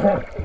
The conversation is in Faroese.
Huh.